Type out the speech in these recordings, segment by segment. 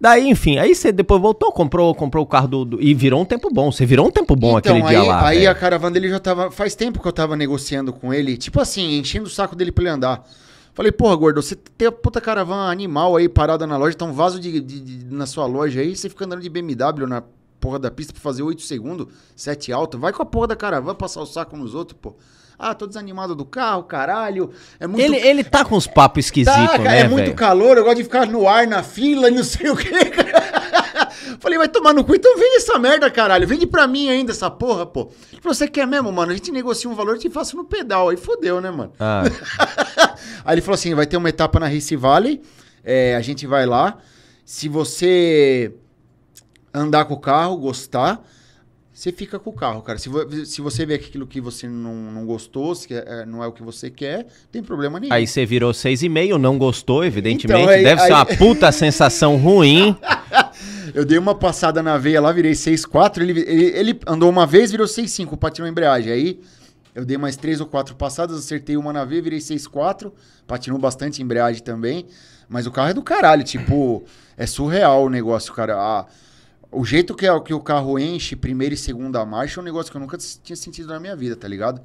Daí, enfim, aí você depois voltou, comprou, comprou o carro do, do- E virou um tempo bom. Você virou um tempo bom aquele Então, dia aí, lá. aí a caravana dele já tava. Faz tempo que eu tava negociando com ele, tipo assim, enchendo o saco dele pra ele andar. Falei, porra, gordo, você tem a puta caravana animal aí parada na loja, tá um vaso de, de- de- na sua loja aí, você fica andando de BMW na porra da pista pra fazer 8 segundos, 7 alto. Vai com a porra da caravana passar o saco nos outros, pô. Ah, tô desanimado do carro, caralho. É muito Ele, ele tá com uns papos esquisitos, Tá, né, é muito velho? calor, eu gosto de ficar no ar, na fila e não sei o quê. cara. Falei, vai tomar no cu, então vende essa merda, caralho. Vende pra mim ainda essa porra, pô. Ele falou, você quer mesmo, mano? A gente negocia um valor, eu te faço no pedal. Aí fodeu, né, mano? Ah, Aí ele falou assim, vai ter uma etapa na Race Valley, é, a gente vai lá. Se você andar com o carro, gostar, você fica com o carro, cara. Se, vo- se você vê aquilo que você não, não gostou, se é- não é o que você quer, não tem problema nenhum. aí você virou 6,5, não gostou, evidentemente. Então, aí- Deve ser aí- uma puta sensação ruim. Eu dei uma passada na veia lá, virei 6,4. Ele, ele, ele andou uma vez, virou 6,5, patinou a embreagem. Aí eu dei mais três ou quatro passadas, acertei uma na veia, virei 6,4. Patinou bastante a embreagem também. Mas o carro é do caralho, tipo, é surreal o negócio, cara. A- o jeito que, é, que o carro enche primeira e segunda marcha é um negócio que eu nunca tinha sentido na minha vida, tá ligado?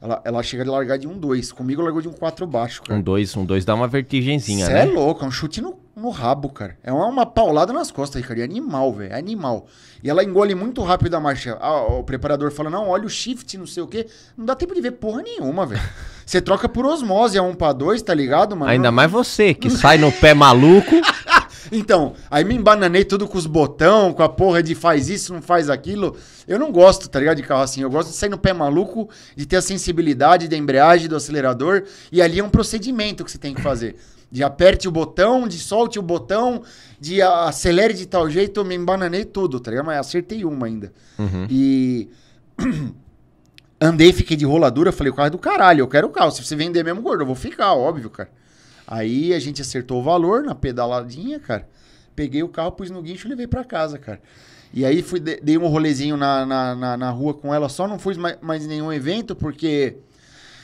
Ela, ela chega a largar de um 2. Comigo largou de um 4 baixo, cara. Um 2, um 2 dá uma vertigenzinha, Cê né? é louco, é um chute no, no rabo, cara. É uma, uma paulada nas costas, Ricardo. É animal, velho. É animal. E ela engole muito rápido a marcha. Ah, o preparador fala: não, olha o shift, não sei o quê. Não dá tempo de ver porra nenhuma, velho. Você troca por osmose a 1 pra 2, tá ligado, mano? Ainda mais você, que sai no pé maluco. Então, aí me embananei tudo com os botão, com a porra de faz isso, não faz aquilo. Eu não gosto, tá ligado, de carro assim. Eu gosto de sair no pé maluco, de ter a sensibilidade da embreagem, do acelerador. E ali é um procedimento que você tem que fazer. De aperte o botão, de solte o botão, de acelere de tal jeito. Eu me embananei tudo, tá ligado? Mas acertei uma ainda. Uhum. E... Andei, fiquei de roladura, falei, o carro é do caralho, eu quero o carro. Se você vender mesmo, gordo, eu vou ficar, óbvio, cara. Aí a gente acertou o valor na pedaladinha, cara. Peguei o carro, pus no guincho e levei pra casa, cara. E aí fui, de- dei um rolezinho na, na, na, na rua com ela, só não fui mais, mais nenhum evento, porque.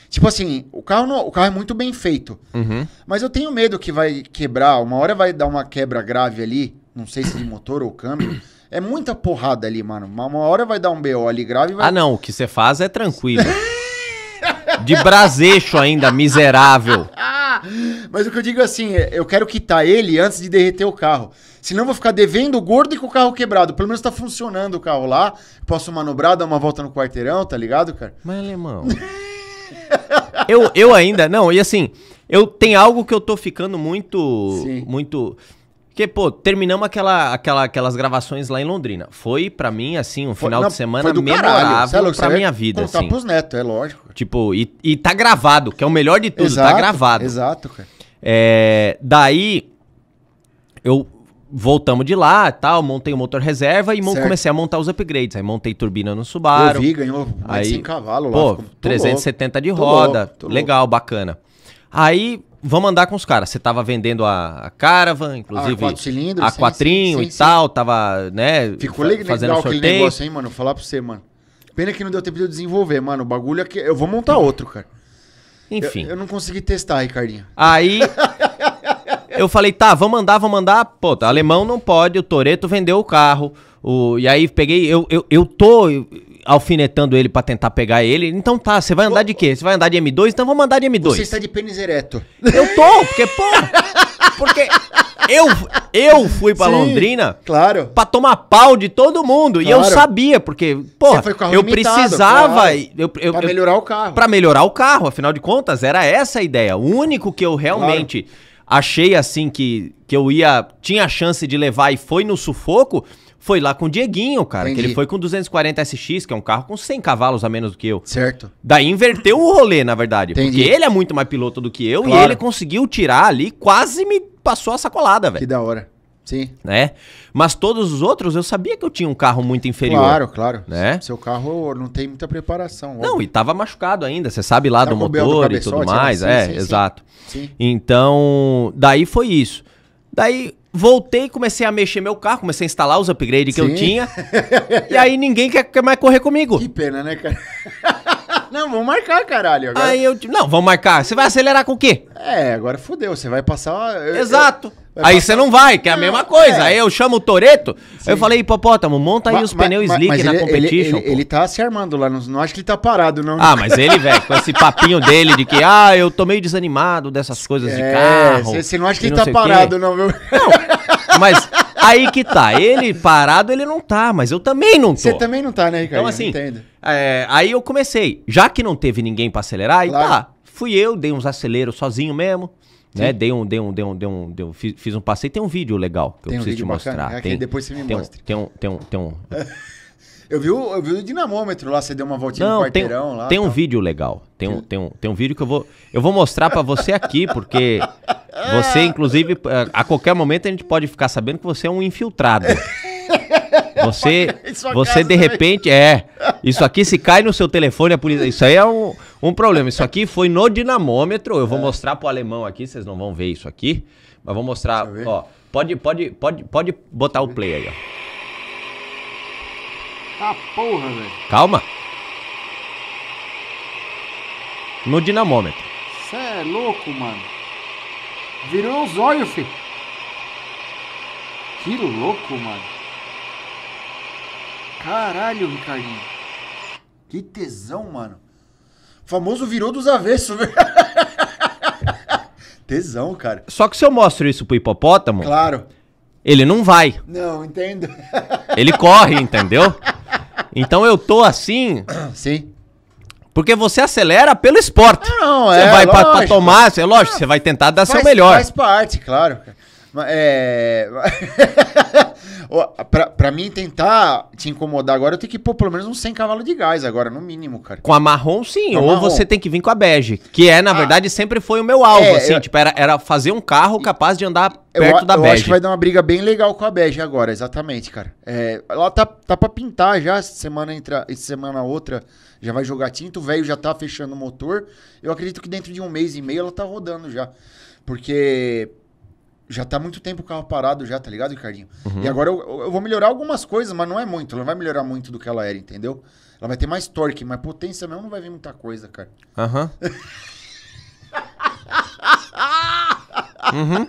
Tipo assim, o carro, não- o carro é muito bem feito. Uhum. Mas eu tenho medo que vai quebrar. Uma hora vai dar uma quebra grave ali. Não sei se de motor ou câmbio. É muita porrada ali, mano. Uma hora vai dar um BO ali grave e vai Ah, não, o que você faz é tranquilo. De brasecho ainda, miserável. Mas o que eu digo assim, é, eu quero quitar ele antes de derreter o carro. Senão eu vou ficar devendo gordo e com o carro quebrado. Pelo menos tá funcionando o carro lá. Posso manobrar, dar uma volta no quarteirão, tá ligado, cara? Mas, alemão. eu, eu ainda. Não, e assim, eu tem algo que eu tô ficando muito. Sim. Muito. Porque, pô, terminamos aquela, aquela, aquelas gravações lá em Londrina. Foi, pra mim, assim, um final Não, de semana foi do caralho. É memorável louco, pra vai minha vida, Contar assim. pros netos, é lógico. Tipo, e, e tá gravado, que é o melhor de tudo, tá gravado. Exato, cara. É, daí, eu voltamos de lá e tal, montei o motor reserva e Certo. comecei a montar os upgrades. Aí montei turbina no Subaru. eu vi, ganhou mais de Aí, 100 cavalos lá. Pô, ficou- tô 370 de louco, tô roda, louco, tô louco. legal, bacana. Aí, vamos andar com os caras. Você tava vendendo a, a Caravan, inclusive. Ah, quatro cilindros, A sim, quatrinho sim, e sim, tal, tava, né, Ficou legal fazendo aquele sorteio. negócio, hein, mano? Vou falar pra você, mano. Pena que não deu tempo de eu desenvolver, mano. O bagulho é que eu vou montar outro, cara. Eu- Enfim. Eu, não consegui testar, Ricardinho. Aí eu falei, tá, vamos andar, vamos andar. Pô, tá, alemão não pode, o Toreto vendeu o carro. O, e aí peguei, eu, eu, eu tô alfinetando ele pra tentar pegar ele. Então tá, você vai andar de quê? Você vai andar de M2? Então vamos andar de M2. Você está de pênis ereto. Eu tô, porque, pô, porque eu, eu fui pra Sim, Londrina Claro. pra tomar pau de todo mundo. E eu Claro. sabia, porque, pô, eu limitado, precisava. claro. eu, eu, pra melhorar o carro. Pra melhorar o carro, afinal de contas, era essa a ideia. O único que eu realmente achei assim que, que eu ia. Tinha chance de levar e foi no sufoco. Foi lá com o Dieguinho, cara. Que Entendi. ele foi com 240 SX, que é um carro com 100 cavalos a menos do que eu. Certo. Daí inverteu o rolê, na verdade. Entendi. Porque ele é muito mais piloto do que eu e Claro. ele conseguiu tirar ali, quase me passou a sacolada, Que velho. da hora. Sim. Né? Mas todos os outros eu sabia que eu tinha um carro muito inferior. Claro, claro. Né? Seu carro não tem muita preparação. Não, óbvio. e tava machucado ainda, você sabe lá do motor e tudo né? mais. Sim, é, sim. exato. Sim. Então, daí foi isso. Daí voltei, comecei a mexer meu carro, comecei a instalar os upgrades que eu Sim. tinha. e aí ninguém quer mais correr comigo. Que pena, né, cara? Não, vamos marcar, caralho. Agora... Aí eu, não, vamos marcar. Você vai acelerar com o quê? É, agora fudeu. Você vai passar. eu- Exato. Vai Aí passar- você não vai, que é a Não, mesma coisa. é. Aí eu chamo o Toreto, eu falei, hipopótamo, monta aí Ma- os ma- pneus ma- slick na ele- competition. Ele, ele, ele tá se armando lá, não, não acho que ele tá parado, não. Ah, mas ele, velho, com esse papinho dele de que, ah, eu tô meio desanimado dessas coisas de é, carro. Você não acha que ele não tá parado, não, viu? Mas aí que tá, ele parado, ele não tá, mas eu também não tô. Você também não tá, né, Ricardo? Então, assim, Entendo. é, aí eu comecei. Já que não teve ninguém pra acelerar, aí Claro. tá. Fui eu, dei uns aceleros sozinho mesmo. Né? Dei um, dei um, dei um, dei um, dei um- fiz, fiz um passeio. Tem um vídeo legal que Tem eu um preciso te mostrar. É que tem, depois você me tem um- mostre. tem um, tem um, tem um. Eu vi, o, eu vi o dinamômetro lá, você deu uma voltinha no Não, tem, quarteirão lá. tem um vídeo legal. Tem um, tem, um, tem um vídeo que eu vou, eu vou mostrar pra você aqui, porque você, inclusive, a qualquer momento a gente pode ficar sabendo que você é um infiltrado. Você, sua você de também. repente, é. Isso aqui, se cai no seu telefone, a polícia. Isso aí é um, um problema. Isso aqui foi no dinamômetro. É. Eu vou mostrar pro alemão aqui, vocês não vão ver isso aqui. Mas vou mostrar. Ó, pode, pode, pode, pode botar o play aí, ó. Ah, porra, velho. Calma. No dinamômetro. Você é louco, mano. Virou os olhos, filho. Que louco, mano. Caralho, Ricardinho. Que tesão, mano. O famoso virou dos avessos, velho. tesão, cara. Só que se eu mostro isso pro hipopótamo, Claro. ele não vai. Não, entendo. Ele corre, entendeu? Então eu tô assim, Sim. Porque você acelera pelo esporte. Não, você é, vai pra, pra lógico. tomar, você, lógico, você vai tentar dar seu Faz- melhor. Faz parte, claro. É... Pra, pra mim tentar te incomodar agora, eu tenho que pôr pelo menos uns 100 cavalos de gás agora, no mínimo, cara. Com a marrom, sim. Com ou marrom. você tem que vir com a bege. Que é, na Ah. verdade, sempre foi o meu alvo. É, assim, eu- tipo, era, era fazer um carro capaz de andar Eu, perto a- da eu bege. acho que vai dar uma briga bem legal com a Bege agora, exatamente, cara. É, ela tá, tá pra pintar já, semana entra, semana outra já vai jogar tinta, o velho já tá fechando o motor. Eu acredito que dentro de um mês e meio ela tá rodando já. Porque já tá muito tempo o carro parado já, tá ligado, Ricardinho? Uhum. E agora eu, eu vou melhorar algumas coisas, mas não é muito. Ela não vai melhorar muito do que ela era, entendeu? Ela vai ter mais torque, mas potência mesmo não vai vir muita coisa, cara. Aham. Uhum.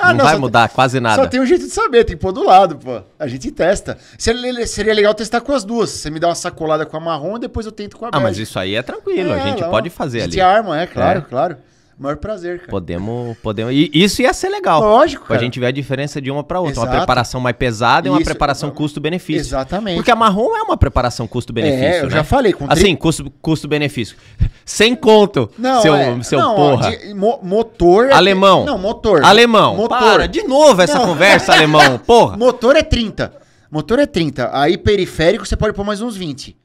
Ah, não, vai só- mudar quase nada. Só tem um jeito de saber, tem que pôr do lado, pô. A gente testa. Seria, seria legal testar com as duas. Você me dá uma sacolada com a marrom, depois eu tento com a Ah, mas bege. isso aí é tranquilo. a É, gente lá, pode fazer A ali. gente arma, é, claro, É. claro. Maior prazer, cara. Podemos, podemos. E isso ia ser legal. Lógico, Pra cara. gente ver a diferença de uma pra outra. Uma Exato. preparação mais pesada e uma Isso, preparação custo-benefício. Exatamente. Porque a marrom é uma preparação custo-benefício. É, eu né? já falei, com tri- Assim, custo- custo-benefício. Sem conto, Não, seu, é, seu não, porra. de- mo- motor é- Alemão. Não, motor. Alemão. Motor. Para, de novo essa Não. conversa, alemão. Porra. Motor é 30. Motor é 30. Aí periférico você pode pôr mais uns 20.